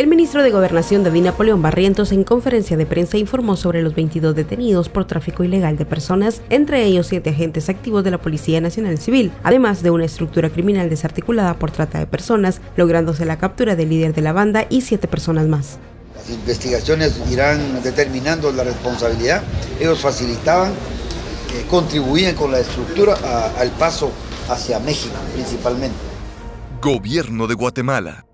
El ministro de Gobernación David Napoleón Barrientos en conferencia de prensa informó sobre los 22 detenidos por tráfico ilegal de personas, entre ellos siete agentes activos de la Policía Nacional Civil, además de una estructura criminal desarticulada por trata de personas, lográndose la captura del líder de la banda y siete personas más. Las investigaciones irán determinando la responsabilidad. Ellos facilitaban, eh, contribuían con la estructura al paso hacia México principalmente. Gobierno de Guatemala.